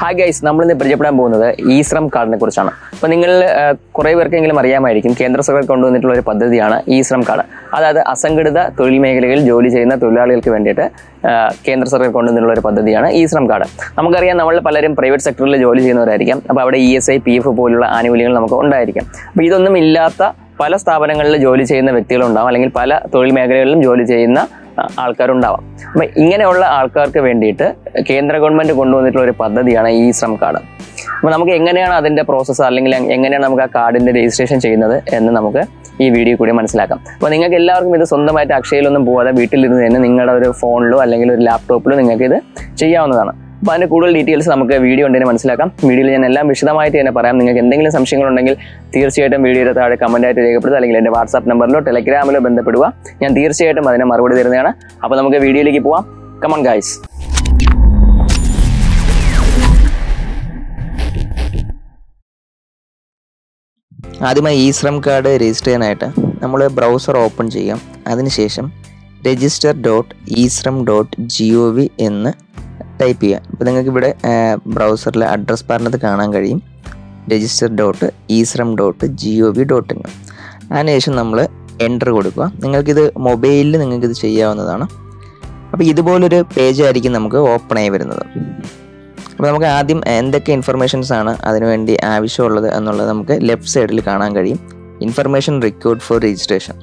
Hi guys നമ്മളിന്ന് പരിചയപ്പെടാൻ പോകുന്നത് ഈ ശ്രം കാർഡിനെ കുറിച്ചാണ്. അപ്പോൾ നിങ്ങൾ കുറേ പേർക്കെങ്കിലും അറിയാമായിരിക്കും കേന്ദ്ര സർക്കാർ കൊണ്ടുവന്നിട്ടുള്ള ഒരു പദ്ധതിയാണ് ഈ ശ്രം കാർഡ് അതായത് അസംഘടിത തൊഴിൽ മേഖലകളിൽ ജോലി ചെയ്യുന്ന തൊഴിലാളികൾക്ക് വേണ്ടിയിട്ട് കേന്ദ്ര സർക്കാർ കൊണ്ടുവന്നിട്ടുള്ള ഒരു പദ്ധതിയാണ് ഈ ശ്രം കാർഡ് നമുക്കറിയാം നമ്മൾ പലരും പ്രൈവറ്റ് സെക്ടറിൽ ജോലി ചെയ്യുന്നവരായിരിക്കാം അപ്പോൾ അവിടെ E S I P F പോലുള്ള ആനുകൂല്യങ്ങൾ നമുക്ക് ഉണ്ടായിരിക്കാം. അപ്പോൾ ഇതൊന്നും ഇല്ലാത്ത പല സ്ഥാപനങ്ങളിൽ ജോലി ചെയ്യുന്ന വ്യക്തികളുണ്ടാവും അല്ലെങ്കിൽ പല തൊഴിൽ മേഖലകളിലും ജോലി ചെയ്യുന്ന ആൾക്കാരുണ്ടാവാം. അപ്പം ഇങ്ങനെയുള്ള ആൾക്കാർക്ക് വേണ്ടിയിട്ട് കേന്ദ്ര ഗവൺമെന്റ് കൊണ്ടുവന്നിട്ടുള്ള ഒരു പദ്ധതിയാണ് ഈ ശ്രം കാർഡ്. അപ്പോൾ നമുക്ക് എങ്ങനെയാണ് അതിന്റെ പ്രോസസ്സ് അല്ലെങ്കിൽ എങ്ങനെയാണ് നമുക്ക് ആ കാർഡിന്റെ രജിസ്ട്രേഷൻ ചെയ്യുന്നത് എന്ന് നമുക്ക് ഈ വീഡിയോ കൂടി മനസ്സിലാക്കാം. അപ്പോൾ നിങ്ങൾക്ക് എല്ലാവർക്കും ഇത് സ്വന്തമായിട്ട് അക്ഷയയിലൊന്നും പോകാതെ വീട്ടിലിരുന്ന് തന്നെ നിങ്ങളുടെ ഒരു ഫോണിലോ അല്ലെങ്കിൽ ഒരു ലാപ്ടോപ്പിലോ നിങ്ങൾക്ക് ഇത് ചെയ്യാവുന്നതാണ്. അപ്പോൾ അതിന്റെ കൂടുതൽ ഡീറ്റെയിൽസ് നമുക്ക് വീഡിയോ ഉണ്ടെങ്കിൽ മനസ്സിലാക്കാം. വീഡിയോയിൽ ഞാൻ എല്ലാം വിശദമായിട്ട് തന്നെ പറയാം. നിങ്ങൾക്ക് എന്തെങ്കിലും സംശയങ്ങളുണ്ടെങ്കിൽ തീർച്ചയായിട്ടും വീഡിയോയുടെ താഴെ കമന്റായിട്ട് രേഖപ്പെടുത്തുക. അല്ലെങ്കിൽ എന്റെ വാട്സാപ്പ് നമ്പറിലോ ടെലഗ്രാമിലോ ബന്ധപ്പെടുക. ഞാൻ തീർച്ചയായിട്ടും അതിനെ മറുപടി തരുന്നതാണ്. അപ്പോൾ നമുക്ക് വീഡിയോയിലേക്ക് പോവാം. കമൺ ഗായ്സ് ആദ്യമായി ഈ ശ്രം കാർഡ് രജിസ്റ്റർ ചെയ്യാനായിട്ട് നമ്മൾ ബ്രൗസർ ഓപ്പൺ ചെയ്യാം. അതിനുശേഷം register dot e Shram dot G O V എന്ന് ടൈപ്പ് ചെയ്യാം. ഇപ്പോൾ നിങ്ങൾക്ക് ഇവിടെ ബ്രൗസറിൽ അഡ്രസ് ബാറിനകത്ത് കാണാൻ കഴിയും. Register dot eShram dot G O V dot in അതിനുശേഷം നമ്മൾ എന്റർ കൊടുക്കുക. നിങ്ങൾക്കിത് മൊബൈലിൽ നിങ്ങൾക്കിത് ചെയ്യാവുന്നതാണ്. അപ്പോൾ ഇതുപോലൊരു പേജ് ആയിരിക്കും നമുക്ക് ഓപ്പൺ ആയി വരുന്നത്. അപ്പോൾ നമുക്ക് ആദ്യം എന്തൊക്കെ ഇൻഫർമേഷൻസ് ആണ് അതിനുവേണ്ടി ആവശ്യമുള്ളത് എന്നുള്ളത് നമുക്ക് ലെഫ്റ്റ് സൈഡിൽ കാണാൻ കഴിയും. Information record for registration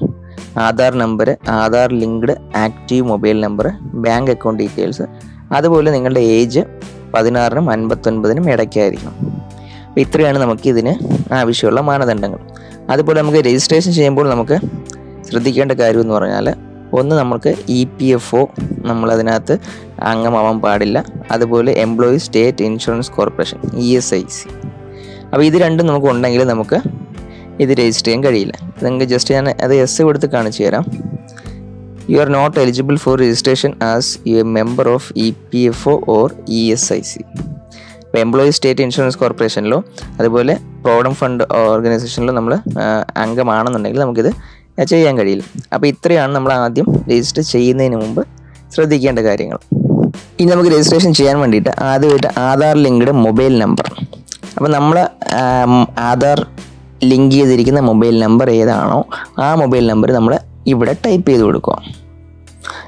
Aadhaar number Aadhaar linked active mobile number bank account details അതുപോലെ നിങ്ങളുടെ ഏജ് പതിനാറിനും അൻപത്തൊൻപതിനും ഇടയ്ക്കായിരിക്കണം അപ്പോൾ ഇത്രയാണ് നമുക്ക് ഇതിന് ആവശ്യമുള്ള മാനദണ്ഡങ്ങൾ. അതുപോലെ നമുക്ക് രജിസ്ട്രേഷൻ ചെയ്യുമ്പോൾ നമുക്ക് ശ്രദ്ധിക്കേണ്ട കാര്യം എന്ന് പറഞ്ഞാൽ ഒന്ന് നമുക്ക് ഇ പി എഫ് ഒ നമ്മളതിനകത്ത് അംഗമാവാൻ പാടില്ല. അതുപോലെ employee state insurance corporation E S I C അപ്പോൾ ഇത് രണ്ടും നമുക്ക് ഉണ്ടെങ്കിൽ നമുക്ക് ഇത് രജിസ്റ്റർ ചെയ്യാൻ കഴിയില്ല. നിങ്ങൾക്ക് ജസ്റ്റ് ഞാൻ അത് എസ് കൊടുത്ത് കാണിച്ചു തരാം. You are not eligible for registration as a member of E P F O or E S I C ഇപ്പോൾ എംപ്ലോയി സ്റ്റേറ്റ് ഇൻഷുറൻസ് കോർപ്പറേഷനിലോ അതുപോലെ പ്രോവിഡൻ ഫണ്ട് ഓർഗനൈസേഷനിലോ നമ്മൾ അംഗമാണെന്നുണ്ടെങ്കിൽ നമുക്കിത് ചെയ്യാൻ കഴിയില്ല. അപ്പോൾ ഇത്രയാണ് നമ്മൾ ആദ്യം രജിസ്റ്റർ ചെയ്യുന്നതിന് മുമ്പ് ശ്രദ്ധിക്കേണ്ട കാര്യങ്ങൾ. ഇനി നമുക്ക് രജിസ്ട്രേഷൻ ചെയ്യാൻ വേണ്ടിയിട്ട് ആദ്യമായിട്ട് ആധാർ ലിങ്ക്ഡ് മൊബൈൽ നമ്പർ. അപ്പോൾ നമ്മൾ ആധാർ ലിങ്ക് ചെയ്തിരിക്കുന്ന മൊബൈൽ നമ്പർ ഏതാണോ ആ മൊബൈൽ നമ്പർ നമ്മൾ ഇവിടെ ടൈപ്പ് ചെയ്ത് കൊടുക്കുക.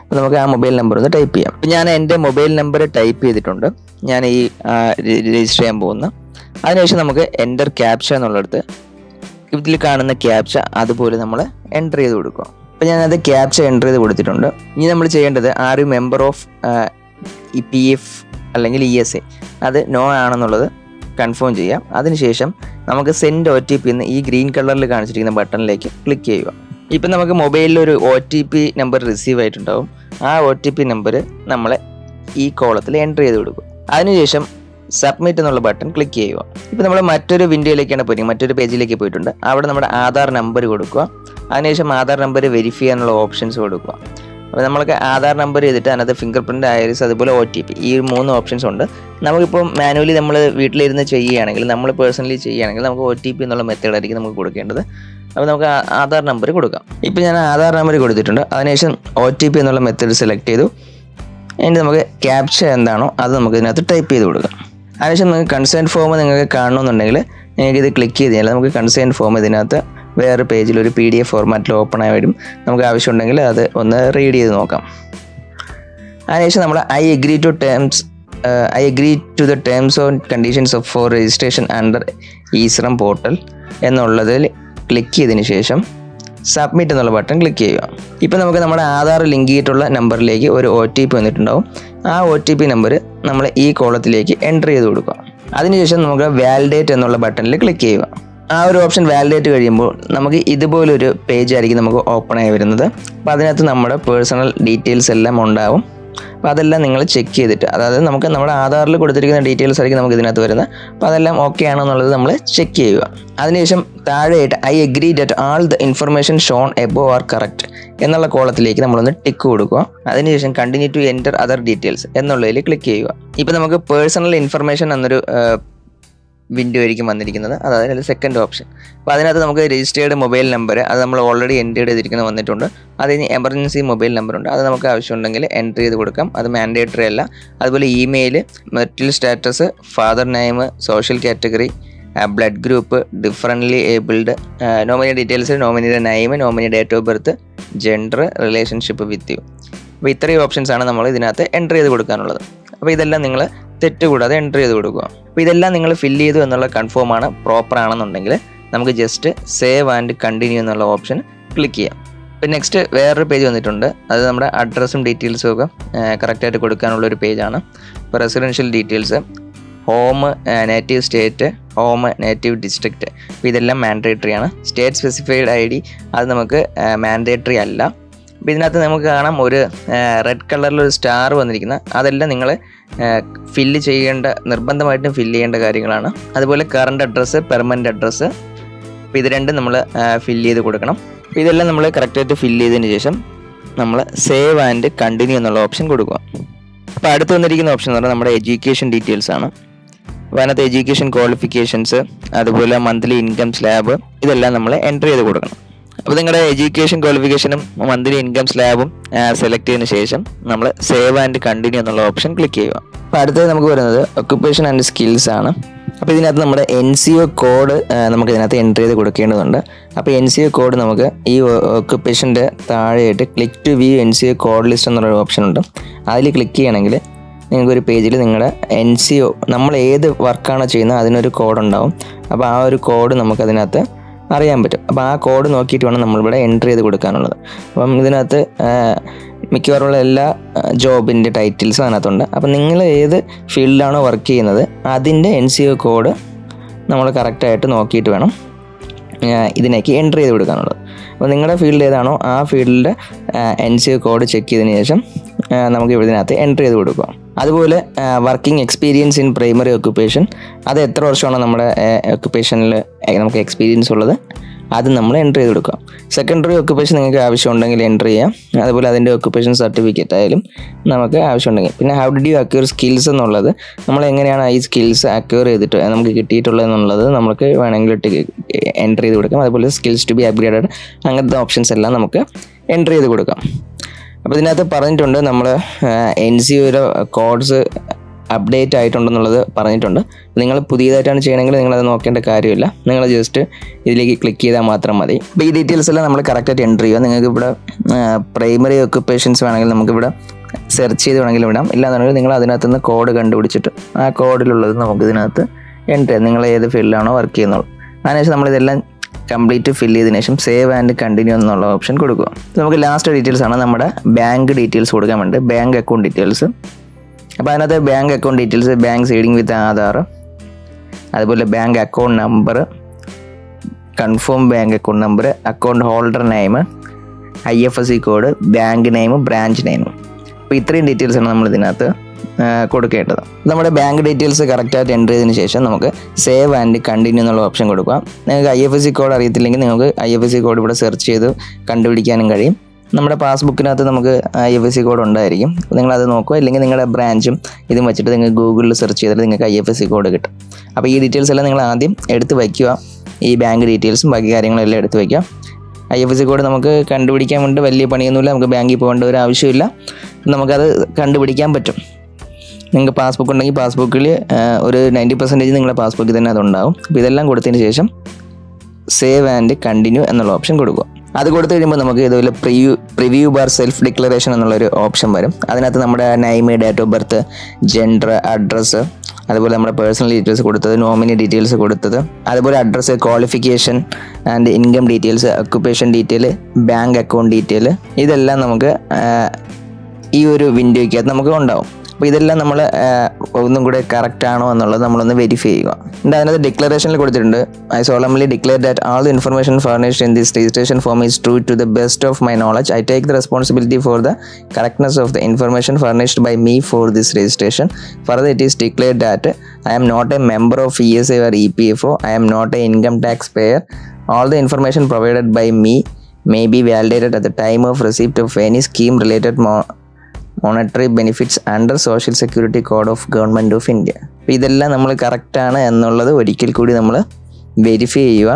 അപ്പോൾ നമുക്ക് ആ മൊബൈൽ നമ്പർ ഒന്ന് ടൈപ്പ് ചെയ്യാം. ഞാൻ എന്റെ മൊബൈൽ നമ്പർ ടൈപ്പ് ചെയ്തിട്ടുണ്ട്. ഞാൻ ഈ രജിസ്റ്റർ ചെയ്യാൻ പോകുന്ന. അതിനുശേഷം നമുക്ക് എന്റർ ക്യാപ്ച എന്നുള്ളിടത്ത് ഇതിൽ കാണുന്ന ക്യാപ്ച അതുപോലെ നമ്മൾ എന്റർ ചെയ്ത് കൊടുക്കുക. അപ്പോൾ ഞാനത് ക്യാപ്ച എന്റർ ചെയ്ത് കൊടുത്തിട്ടുണ്ട്. ഇനി നമ്മൾ ചെയ്യേണ്ടത് are you member of E P F അല്ലെങ്കിൽ ഇ എസ് എ അത് നോ ആണെന്നുള്ളത് കൺഫേം ചെയ്യാം. അതിനുശേഷം നമുക്ക് സെൻഡ് ഒ ടി പി എന്ന് ഈ ഗ്രീൻ കളറിൽ കാണിച്ചിരിക്കുന്ന ബട്ടണിലേക്ക് ക്ലിക്ക് ചെയ്യുക. ഇപ്പം നമുക്ക് മൊബൈലിൽ ഒരു O T P number receive ആയിട്ടുണ്ടാവും. ആ ഒ ടി പി നമ്പർ നമ്മൾ ഈ കോളത്തിൽ എന്റർ ചെയ്ത് കൊടുക്കും. അതിനുശേഷം സബ്മിറ്റ് എന്നുള്ള ബട്ടൺ ക്ലിക്ക് ചെയ്യുക. ഇപ്പോൾ നമ്മൾ മറ്റൊരു വിൻഡോയിലേക്കാണ് പോയിരിക്കുന്നത്. മറ്റൊരു പേജിലേക്ക് പോയിട്ടുണ്ട്. അവിടെ നമ്മുടെ ആധാർ നമ്പർ കൊടുക്കുക. അതിനുശേഷം ആധാർ നമ്പർ വെരിഫൈ ചെയ്യാനുള്ള ഓപ്ഷൻസ് കൊടുക്കുക. അപ്പോൾ നമ്മൾക്ക് ആധാർ നമ്പർ ചെയ്തിട്ട് അതിനകത്ത് ഫിംഗർ പ്രിന്റ് ഐറിസ് അതുപോലെ ഒ ടി പി ഈ മൂന്ന് ഓപ്ഷൻസ് ഉണ്ട്. നമുക്കിപ്പോൾ മാനുവലി നമ്മൾ വീട്ടിലിരുന്ന് ചെയ്യുകയാണെങ്കിൽ നമ്മൾ പേഴ്സണലി ചെയ്യുകയാണെങ്കിൽ നമുക്ക് ഒ ടി പി എന്നുള്ള മെത്തേഡായിരിക്കും നമുക്ക് കൊടുക്കേണ്ടത്. അപ്പോൾ നമുക്ക് ആധാർ നമ്പർ കൊടുക്കാം. ഇപ്പോൾ ഞാൻ ആധാർ നമ്പർ കൊടുത്തിട്ടുണ്ട്. അതിനുശേഷം ഒ ടി പി എന്നുള്ള മെത്തേഡ് സെലക്ട് ചെയ്തു. അതിന്റെ നമുക്ക് ക്യാപ്ച എന്താണോ അത് നമുക്ക് ഇതിനകത്ത് ടൈപ്പ് ചെയ്ത് കൊടുക്കാം. അതിനുശേഷം നിങ്ങൾക്ക് കൺസേൺ ഫോം നിങ്ങൾക്ക് കാണണമെന്നുണ്ടെങ്കിൽ നിങ്ങൾക്ക് ഇത് ക്ലിക്ക് ചെയ്ത് കഴിഞ്ഞാൽ നമുക്ക് കൺസേൺ ഫോം ഇതിനകത്ത് വേറെ പേജിൽ ഒരു പി ഡി എഫ് ഫോർമാറ്റിൽ ഓപ്പൺ ആയി വരും. നമുക്ക് ആവശ്യമുണ്ടെങ്കിൽ അത് ഒന്ന് റീഡ് ചെയ്ത് നോക്കാം. അതിനുശേഷം നമ്മൾ I agree to terms I agree to the terms on conditions of for registration under eShram portal എന്നുള്ളതിൽ ക്ലിക്ക് ചെയ്തതിന് ശേഷം സബ്മിറ്റ് എന്നുള്ള ബട്ടൺ ക്ലിക്ക് ചെയ്യുക. ഇപ്പോൾ നമുക്ക് നമ്മുടെ ആധാർ ലിങ്ക് ചെയ്തിട്ടുള്ള നമ്പറിലേക്ക് ഒരു ഒ ടി പി വന്നിട്ടുണ്ടാവും. ആ ഒ ടി പി നമ്പർ നമ്മൾ ഈ കോളത്തിലേക്ക് എന്റർ ചെയ്ത് കൊടുക്കുക. അതിനുശേഷം നമുക്ക് വാലിഡേറ്റ് എന്നുള്ള ബട്ടണിൽ ക്ലിക്ക് ചെയ്യുക. ആ ഒരു ഓപ്ഷൻ വാലിഡേറ്റ് കഴിയുമ്പോൾ നമുക്ക് ഇതുപോലൊരു പേജ് ആയിരിക്കും നമുക്ക് ഓപ്പൺ ആയി വരുന്നത്. അപ്പോൾ അതിനകത്ത് നമ്മുടെ പേഴ്സണൽ ഡീറ്റെയിൽസ് എല്ലാം ഉണ്ടാവും. അപ്പോൾ അതെല്ലാം നിങ്ങൾ ചെക്ക് ചെയ്തിട്ട് അതായത് നമുക്ക് നമ്മുടെ ആധാറിൽ കൊടുത്തിരിക്കുന്ന ഡീറ്റെയിൽസ് ആയിരിക്കും നമുക്ക് ഇതിനകത്ത് വരുന്നത്. അപ്പോൾ അതെല്ലാം ഓക്കെ ആണോ എന്നുള്ളത് നമ്മൾ ചെക്ക് ചെയ്യുക. അതിനുശേഷം താഴെയായിട്ട് I agree that all the information shown above are correct എന്നുള്ള കോളത്തിലേക്ക് നമ്മളൊന്ന് ടിക്ക് കൊടുക്കുക. അതിനുശേഷം continue to enter other details എന്നുള്ളതിൽ ക്ലിക്ക് ചെയ്യുക. ഇപ്പോൾ നമുക്ക് പേഴ്സണൽ ഇൻഫർമേഷൻ എന്നൊരു വിൻഡോ ആയിരിക്കും വന്നിരിക്കുന്നത്. അതായത് അതിൽ സെക്കൻഡ് ഓപ്ഷൻ അപ്പോൾ അതിനകത്ത് നമുക്ക് രജിസ്റ്റേർഡ് മൊബൈൽ നമ്പർ അത് നമ്മൾ ഓൾറെഡി എന്റർ ചെയ്തിരിക്കുന്നത് വന്നിട്ടുണ്ട്. അതിന് എമർജൻസി മൊബൈൽ നമ്പറുണ്ട് അത് നമുക്ക് ആവശ്യമുണ്ടെങ്കിൽ എൻട്രി ചെയ്ത് കൊടുക്കാം. അത് മാൻഡേറ്ററി അല്ല. അതുപോലെ email marital status father name social category blood group differently abled nominee details നോമിനിയുടെ name nominee date of birth gender relationship with you അപ്പോൾ ഇത്രയും ഓപ്ഷൻസ് ആണ് നമ്മൾ ഇതിനകത്ത് എൻട്രി ചെയ്ത് കൊടുക്കാനുള്ളത്. അപ്പോൾ ഇതെല്ലാം നിങ്ങൾ തെറ്റ് കൂടാതെ എൻട്രി ചെയ്ത് കൊടുക്കുക. അപ്പോൾ ഇതെല്ലാം നിങ്ങൾ ഫില്ല് ചെയ്തു എന്നുള്ള കൺഫേം ആണ് പ്രോപ്പർ ആണെന്നുണ്ടെങ്കിൽ നമുക്ക് ജസ്റ്റ് സേവ് ആൻഡ് കണ്ടിന്യൂ എന്നുള്ള ഓപ്ഷൻ ക്ലിക്ക് ചെയ്യാം. പിന്നെ നെക്സ്റ്റ് വേറൊരു പേജ് വന്നിട്ടുണ്ട്. അത് നമ്മുടെ അഡ്രസ്സും ഡീറ്റെയിൽസും ഒക്കെ കറക്റ്റായിട്ട് കൊടുക്കാനുള്ള ഒരു പേജാണ് ഇപ്പോൾ residential details home native state home native district അപ്പോൾ ഇതെല്ലാം മാൻഡേറ്ററി ആണ്. സ്റ്റേറ്റ് സ്പെസിഫൈഡ് ഐ ഡി അത് നമുക്ക് മാൻഡേറ്ററി അല്ല. അപ്പോൾ ഇതിനകത്ത് നമുക്ക് കാണാം ഒരു റെഡ് കളറിലൊരു സ്റ്റാർ വന്നിരിക്കുന്ന അതെല്ലാം നിങ്ങൾ ഫില്ല് ചെയ്യേണ്ട നിർബന്ധമായിട്ടും ഫില്ല് ചെയ്യേണ്ട കാര്യങ്ങളാണ്. അതുപോലെ കറണ്ട് അഡ്രസ്സ് പെർമനന്റ് അഡ്രസ്സ് അപ്പോൾ ഇത് രണ്ടും നമ്മൾ ഫില്ല് ചെയ്ത് കൊടുക്കണം. അപ്പോൾ ഇതെല്ലാം നമ്മൾ കറക്റ്റായിട്ട് ഫില്ല് ചെയ്തതിന് ശേഷം നമ്മൾ സേവ് ആൻഡ് കണ്ടിന്യൂ എന്നുള്ള ഓപ്ഷൻ കൊടുക്കുക. അപ്പോൾ അടുത്ത് വന്നിരിക്കുന്ന ഓപ്ഷൻ എന്ന് പറഞ്ഞാൽ നമ്മുടെ എഡ്യൂക്കേഷൻ ഡീറ്റെയിൽസ് ആണ്. അപ്പോൾ അതിനകത്ത് എഡ്യൂക്കേഷൻ ക്വാളിഫിക്കേഷൻസ് അതുപോലെ മന്ത്ലി ഇൻകം സ്ലാബ് ഇതെല്ലാം നമ്മൾ എന്റർ ചെയ്ത് കൊടുക്കണം. അപ്പോൾ നിങ്ങളുടെ എഡ്യൂക്കേഷൻ ക്വാളിഫിക്കേഷനും മന്ത്ലി ഇൻകം സ്ലാബും സെലക്ട് ചെയ്തതിന് ശേഷം നമ്മൾ സേവ് ആൻഡ് കണ്ടിന്യൂ എന്നുള്ള ഓപ്ഷൻ ക്ലിക്ക് ചെയ്യുക. അപ്പോൾ അടുത്തത് നമുക്ക് വരുന്നത് ഒക്യുപ്പേഷൻ ആൻഡ് സ്കിൽസ് ആണ്. അപ്പോൾ ഇതിനകത്ത് നമ്മുടെ എൻ സി ഒ കോഡ് നമുക്ക് ഇതിനകത്ത് എന്റർ ചെയ്ത് കൊടുക്കേണ്ടതുണ്ട്. അപ്പോൾ എൻ സി ഒ കോഡ് നമുക്ക് ഈ ഒക്യുപ്പേഷന്റെ താഴെയായിട്ട് click to view N C O code list എന്നൊരു ഓപ്ഷൻ ഉണ്ട്. അതിൽ ക്ലിക്ക് ചെയ്യണമെങ്കിൽ നിങ്ങൾക്കൊരു പേജിൽ നിങ്ങളുടെ എൻ സി ഒ നമ്മൾ ഏത് വർക്കാണോ ചെയ്യുന്നത് അതിനൊരു കോഡ് ഉണ്ടാവും. അപ്പോൾ ആ ഒരു കോഡ് നമുക്കതിനകത്ത് അറിയാൻ പറ്റും. അപ്പോൾ ആ കോഡ് നോക്കിയിട്ട് വേണം നമ്മളിവിടെ എൻട്രി ചെയ്ത് കൊടുക്കാനുള്ളത്. അപ്പം ഇതിനകത്ത് മിക്കവാറും മിക്കവാറുമുള്ള എല്ലാ ജോബിന്റെ ടൈറ്റിൽസും അതിനകത്തുണ്ട്. അപ്പം നിങ്ങൾ ഏത് ഫീൽഡിലാണോ വർക്ക് ചെയ്യുന്നത് അതിന്റെ എൻ സി ഒ കോഡ് നമ്മൾ കറക്റ്റായിട്ട് നോക്കിയിട്ട് വേണം ഇതിനേക്ക് എന്റർ ചെയ്ത് കൊടുക്കാനുള്ളത്. അപ്പോൾ നിങ്ങളുടെ ഫീൽഡ് ഏതാണോ ആ ഫീൽഡിന്റെ N C O code check ചെയ്തതിന് ശേഷം നമുക്ക് ഇതിനകത്ത് എൻട്രി ചെയ്ത് കൊടുക്കാം. അതുപോലെ working experience in primary occupation അത് എത്ര വർഷമാണ് നമ്മുടെ ഒക്യുപ്പേഷനിൽ നമുക്ക് എക്സ്പീരിയൻസ് ഉള്ളത്? അത് നമ്മൾ എന്റർ ചെയ്ത് കൊടുക്കാം. സെക്കൻഡറി ഒക്യുപ്പേഷൻ നിങ്ങൾക്ക് ആവശ്യമുണ്ടെങ്കിൽ എന്റർ ചെയ്യാം. അതുപോലെ അതിന്റെ ഒക്യുപ്പേഷൻ സർട്ടിഫിക്കറ്റ് ആയാലും നമുക്ക് ആവശ്യമുണ്ടെങ്കിൽ. പിന്നെ how did you acquire skills എന്നുള്ളത്? നമ്മൾ എങ്ങനെയാണ് ഈ സ്കിൽസ് അക്യൂർ ചെയ്തിട്ട് നമുക്ക് കിട്ടിയിട്ടുള്ളത് എന്നുള്ളത് നമുക്ക് വേണമെങ്കിൽ എന്റർ ചെയ്ത് കൊടുക്കാം. അതുപോലെ സ്കിൽസ് ടു ബി അപ്ഗ്രേഡഡ് അങ്ങനത്തെ ഓപ്ഷൻസ് എല്ലാം നമുക്ക് എന്റർ ചെയ്ത് കൊടുക്കാം. അപ്പോൾ ഇതിനകത്ത് പറഞ്ഞിട്ടുണ്ട് നമ്മൾ എൻ സി ഒരു കോഡ്സ് അപ്ഡേറ്റ് ആയിട്ടുണ്ടെന്നുള്ളത് പറഞ്ഞിട്ടുണ്ട്. നിങ്ങൾ പുതിയതായിട്ടാണ് ചെയ്യണമെങ്കിൽ നിങ്ങളത് നോക്കേണ്ട കാര്യമില്ല. നിങ്ങൾ ജസ്റ്റ് ഇതിലേക്ക് ക്ലിക്ക് ചെയ്താൽ മാത്രം മതി. അപ്പോൾ ഈ ഡീറ്റെയിൽസ് എല്ലാം നമ്മൾ കറക്റ്റായിട്ട് എന്റർ ചെയ്യുക. നിങ്ങൾക്ക് ഇവിടെ പ്രൈമറി ഒക്യുപ്പേഷൻസ് വേണമെങ്കിൽ നമുക്കിവിടെ സെർച്ച് ചെയ്ത് വേണമെങ്കിൽ വിടാം ഇല്ലാന്നുണ്ടെങ്കിൽ നിങ്ങൾ അതിനകത്ത് നിന്ന് കോഡ് കണ്ടുപിടിച്ചിട്ട് ആ കോഡിലുള്ളത് നമുക്ക് ഇതിനകത്ത് എന്റർ ചെയ്യാം. നിങ്ങൾ ഏത് ഫീൽഡിലാണോ വർക്ക് ചെയ്യുന്നുള്ളൂ അതിനുശേഷം നമ്മളിതെല്ലാം കംപ്ലീറ്റ് ഫില്ല് ചെയ്തതിനു ശേഷം സേവ് ആൻഡ് കണ്ടിന്യൂ എന്നുള്ള ഓപ്ഷൻ കൊടുക്കുക. നമുക്ക് ലാസ്റ്റ് ഡീറ്റെയിൽസ് ആണ് നമ്മുടെ ബാങ്ക് ഡീറ്റെയിൽസ് കൊടുക്കാൻ വേണ്ടി ബാങ്ക് അക്കൗണ്ട് ഡീറ്റെയിൽസ്. അപ്പോൾ അതിനകത്ത് bank account details bank seeding with Aadhaar അതുപോലെ bank account number confirm bank account number account holder name I F S C code bank name branch name. അപ്പോൾ ഇത്രയും details ആണ് നമ്മൾ ഇതിനകത്ത് കൊടുക്കേണ്ടത്. നമ്മുടെ ബാങ്ക് ഡീറ്റെയിൽസ് കറക്റ്റായിട്ട് എന്റർ ചെയ്തതിന് ശേഷം നമുക്ക് സേവ് ആൻഡ് കണ്ടിന്യൂ എന്നുള്ള ഓപ്ഷൻ കൊടുക്കാം. നിങ്ങൾക്ക് I F S C code അറിയത്തില്ലെങ്കിൽ നിങ്ങൾക്ക് I F S C code ഇവിടെ സെർച്ച് ചെയ്ത് കണ്ടുപിടിക്കാനും കഴിയും. നമ്മുടെ പാസ്ബുക്കിനകത്ത് നമുക്ക് I F S C code ഉണ്ടായിരിക്കും. നിങ്ങളത് നോക്കുക. അല്ലെങ്കിൽ നിങ്ങളുടെ ബ്രാഞ്ചും ഇതും വെച്ചിട്ട് നിങ്ങൾക്ക് ഗൂഗിളിൽ സെർച്ച് ചെയ്തിട്ട് നിങ്ങൾക്ക് I F S C code കിട്ടും. അപ്പോൾ ഈ ഡീറ്റെയിൽസ് എല്ലാം നിങ്ങൾ ആദ്യം എടുത്ത് വയ്ക്കുക ഈ ബാങ്ക് ഡീറ്റെയിൽസും ബാക്കി കാര്യങ്ങളെല്ലാം എടുത്ത് വയ്ക്കുക I F S C code നമുക്ക് കണ്ടുപിടിക്കാൻ വേണ്ടി വലിയ പണിയൊന്നുമില്ല. നമുക്ക് ബാങ്കിൽ പോകേണ്ട ഒരു ആവശ്യമില്ല. നമുക്കത് കണ്ടുപിടിക്കാൻ പറ്റും. നിങ്ങൾക്ക് പാസ്ബുക്ക് ഉണ്ടെങ്കിൽ പാസ്ബുക്കിൽ ഒരു നയന്റി പെർസെന്റേജ് നിങ്ങളുടെ പാസ്ബുക്കിൽ തന്നെ അതുണ്ടാവും. അപ്പോൾ ഇതെല്ലാം കൊടുത്തതിന് ശേഷം സേവ് ആൻഡ് കണ്ടിന്യൂ എന്നുള്ള ഓപ്ഷൻ കൊടുക്കുക. അത് കൊടുത്തു കഴിയുമ്പോൾ നമുക്ക് ഇതുപോലെ preview preview bar self declaration എന്നുള്ളൊരു ഓപ്ഷൻ വരും. അതിനകത്ത് നമ്മുടെ name date of birth gender address അതുപോലെ നമ്മുടെ പേഴ്സണൽ ഡീറ്റെയിൽസ് കൊടുത്തത് നോമിനി ഡീറ്റെയിൽസ് കൊടുത്തത് അതുപോലെ address qualification and income details occupation detail bank account detail ഇതെല്ലാം നമുക്ക് ഈ ഒരു വിൻഡോയ്ക്കകത്ത് നമുക്ക് ഉണ്ടാവും. അപ്പോൾ ഇതെല്ലാം നമ്മൾ ഒന്നും കൂടെ കറക്റ്റ് ആണോ എന്നുള്ളത് നമ്മളൊന്ന് വെരിഫൈ ചെയ്യുക. എന്നിട്ട് അതിനകത്ത് ഡിക്ലറേഷനിൽ കൊടുത്തിട്ടുണ്ട്. I solemnly declare that all the information furnished in this registration form is true to the best of my knowledge I take the responsibility for the correctness of the information furnished by me for this registration further it is declare that I am not a member of E S I or E P F O I am not a income tax payer all the information provided by me may be validated at the time of receipt of any scheme related mo- monetary benefits under social security code of government of India അപ്പോൾ ഇതെല്ലാം നമ്മൾ കറക്റ്റാണ് എന്നുള്ളത് ഒരിക്കൽ കൂടി നമ്മൾ verify ചെയ്യുക.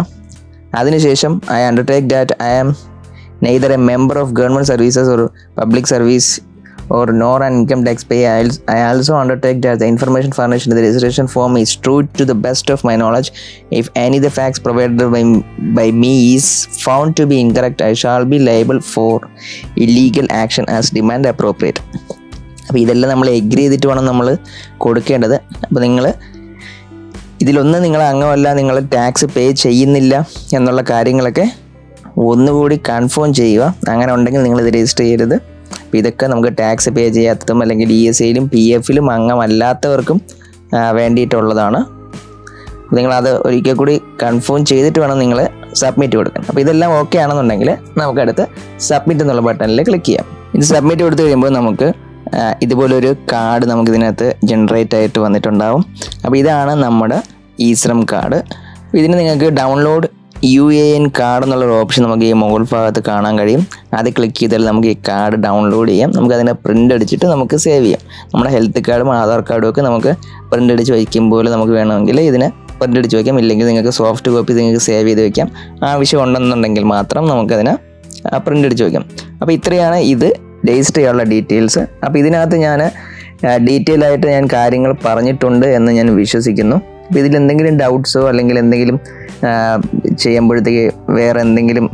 അതിനുശേഷം I undertake that I am neither a member of government services or public service or nor an income tax payer. I also undertake that the information furnished in the registration form is true to the best of my knowledge. If any of the facts provided by, by me is found to be incorrect, I shall be liable for illegal action as demand appropriate. അപ്പോൾ ഇതെല്ലാം നമ്മൾ agree ചെയ്തിട്ട് വേണം നമ്മൾ കൊടുക്കേണ്ടത് അപ്പോൾ നിങ്ങൾ ഇതിലൊന്ന് നിങ്ങൾ അംഗമല്ല നിങ്ങൾ ടാക്സ് പേ ചെയ്യുന്നില്ല എന്നുള്ള കാര്യങ്ങളൊക്കെ ഒന്നുകൂടി കൺഫേം ചെയ്യുക അങ്ങനെ ഉണ്ടെങ്കിൽ നിങ്ങൾ ഇത് രജിസ്റ്റർ ചെയ്യരുത് അപ്പോൾ ഇതൊക്കെ നമുക്ക് ടാക്സ് പേ ചെയ്യാത്തതും അല്ലെങ്കിൽ ഇ എസ് ഐയിലും പി എഫിലും അംഗമല്ലാത്തവർക്കും വേണ്ടിയിട്ടുള്ളതാണ്. നിങ്ങളത് ഒരിക്കൽ കൂടി കൺഫേം ചെയ്തിട്ട് വേണം നിങ്ങൾ സബ്മിറ്റ് കൊടുക്കാൻ. അപ്പോൾ ഇതെല്ലാം ഓക്കെ ആണെന്നുണ്ടെങ്കിൽ നമുക്കടുത്ത് സബ്മിറ്റ് എന്നുള്ള ബട്ടണിൽ ക്ലിക്ക് ചെയ്യാം. ഇത് സബ്മിറ്റ് കൊടുത്തു കഴിയുമ്പോൾ നമുക്ക് ഇതുപോലൊരു കാർഡ് നമുക്ക് ഇതിനകത്ത് ജനറേറ്റ് ആയിട്ട് വന്നിട്ടുണ്ടാവും. അപ്പോൾ ഇതാണ് നമ്മുടെ ഇ ശ്രം കാർഡ് ഇതിന് നിങ്ങൾക്ക് download U A N card എന്നുള്ളൊരു ഓപ്ഷൻ നമുക്ക് ഈ മുകൾ ഭാഗത്ത് കാണാൻ കഴിയും. അത് ക്ലിക്ക് ചെയ്താൽ നമുക്ക് ഈ കാർഡ് ഡൗൺലോഡ് ചെയ്യാം. നമുക്ക് അതിനെ പ്രിന്റ് അടിച്ചിട്ട് നമുക്ക് സേവ് ചെയ്യാം. നമ്മുടെ ഹെൽത്ത് കാർഡും ആധാർ കാർഡും ഒക്കെ നമുക്ക് പ്രിന്റ് അടിച്ച് വയ്ക്കുമ്പോൾ നമുക്ക് വേണമെങ്കിൽ ഇതിനെ പ്രിന്റ് അടിച്ച് വയ്ക്കാം. ഇല്ലെങ്കിൽ നിങ്ങൾക്ക് സോഫ്റ്റ് കോപ്പി നിങ്ങൾക്ക് സേവ് ചെയ്ത് വയ്ക്കാം. ആവശ്യം ഉണ്ടെന്നുണ്ടെങ്കിൽ മാത്രം നമുക്കതിനെ പ്രിന്റ് അടിച്ച് വയ്ക്കാം. അപ്പോൾ ഇത്രയാണ് ഇത് രജിസ്റ്റർ ചെയ്യാനുള്ള ഡീറ്റെയിൽസ് അപ്പോൾ ഇതിനകത്ത് ഞാൻ ഡീറ്റെയിൽ ആയിട്ട് ഞാൻ കാര്യങ്ങൾ പറഞ്ഞിട്ടുണ്ട് എന്ന് ഞാൻ വിശ്വസിക്കുന്നു. അപ്പോൾ ഇതിൽ എന്തെങ്കിലും ഡൗട്ട്സോ അല്ലെങ്കിൽ എന്തെങ്കിലും ചെയ്യുമ്പോഴത്തേക്ക് വേറെ എന്തെങ്കിലും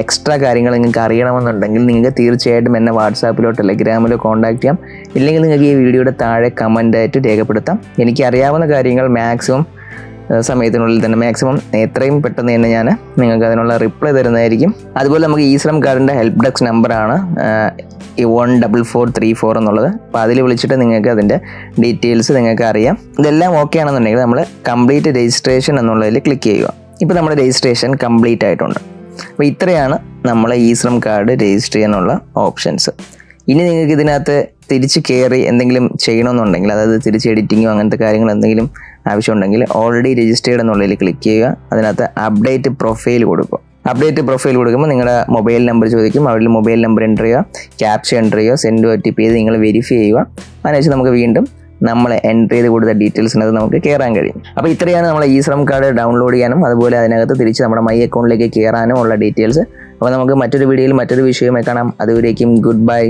എക്സ്ട്രാ കാര്യങ്ങൾ നിങ്ങൾക്ക് അറിയണമെന്നുണ്ടെങ്കിൽ നിങ്ങൾക്ക് തീർച്ചയായിട്ടും എന്നെ വാട്സാപ്പിലോ ടെലഗ്രാമിലോ കോൺടാക്ട് ചെയ്യാം. ഇല്ലെങ്കിൽ നിങ്ങൾക്ക് ഈ വീഡിയോയുടെ താഴെ കമന്റായിട്ട് രേഖപ്പെടുത്താം. എനിക്ക് അറിയാവുന്ന കാര്യങ്ങൾ മാക്സിമം സമയത്തിനുള്ളിൽ തന്നെ മാക്സിമം എത്രയും പെട്ടെന്ന് തന്നെ ഞാൻ നിങ്ങൾക്ക് അതിനുള്ള റിപ്ലൈ തരുന്നതായിരിക്കും. അതുപോലെ നമുക്ക് ഈ ശ്രം കാർഡിന്റെ ഹെൽപ്പ് ഡെസ്ക് നമ്പറാണ് one double four three four എന്നുള്ളത്. അപ്പോൾ അതിൽ വിളിച്ചിട്ട് നിങ്ങൾക്ക് അതിന്റെ ഡീറ്റെയിൽസ് നിങ്ങൾക്ക് അറിയാം. ഇതെല്ലാം ഓക്കെ ആണെന്നുണ്ടെങ്കിൽ നമ്മൾ കംപ്ലീറ്റ് രജിസ്ട്രേഷൻ എന്നുള്ളതിൽ ക്ലിക്ക് ചെയ്യുക. ഇപ്പോൾ നമ്മുടെ രജിസ്ട്രേഷൻ കംപ്ലീറ്റ് ആയിട്ടുണ്ട്. അപ്പോൾ ഇത്രയാണ് നമ്മൾ ഈ ശ്രം കാർഡ് രജിസ്റ്റർ ചെയ്യാനുള്ള ഓപ്ഷൻസ് ഇനി നിങ്ങൾക്ക് ഇതിനകത്ത് തിരിച്ച് കയറി എന്തെങ്കിലും ചെയ്യണമെന്നുണ്ടെങ്കിൽ അതായത് തിരിച്ച് എഡിറ്റിങ്ങോ അങ്ങനത്തെ കാര്യങ്ങൾ എന്തെങ്കിലും ആവശ്യമുണ്ടെങ്കിൽ ഓൾറെഡി രജിസ്റ്റേർഡ് എന്നുള്ളതിൽ ക്ലിക്ക് ചെയ്യുക. അതിനകത്ത് അപ്ഡേറ്റ് പ്രൊഫൈൽ കൊടുക്കുക. അപ്ഡേറ്റ് പ്രൊഫൈൽ കൊടുക്കുമ്പോൾ നിങ്ങളുടെ മൊബൈൽ നമ്പർ ചോദിക്കും. അവരിൽ മൊബൈൽ നമ്പർ എന്റർ ചെയ്യുക. ക്യാപ്ഷൻ എന്റർ ചെയ്യുക. സെൻഡ് ഒ ടി പി ചെയ്ത് നിങ്ങൾ വെരിഫൈ ചെയ്യുക. അതിനുശേഷം നമുക്ക് വീണ്ടും നമ്മൾ എന്റർ ചെയ്ത് കൊടുത്ത ഡീറ്റെയിൽസിനകത്ത് നമുക്ക് കയറാൻ കഴിയും. അപ്പോൾ ഇത്രയാണ് നമ്മൾ ഈ ശ്രം കാർഡ് ഡൗൺലോഡ് ചെയ്യാനും അതുപോലെ അതിനകത്ത് തിരിച്ച് നമ്മുടെ മൈ അക്കൗണ്ടിലേക്ക് കയറാനും ഉള്ള ഡീറ്റെയിൽസ് അപ്പോൾ നമുക്ക് മറ്റൊരു വീഡിയോയിൽ മറ്റൊരു വിഷയമായി കാണാം. അതുവരേക്കും ഗുഡ് ബൈ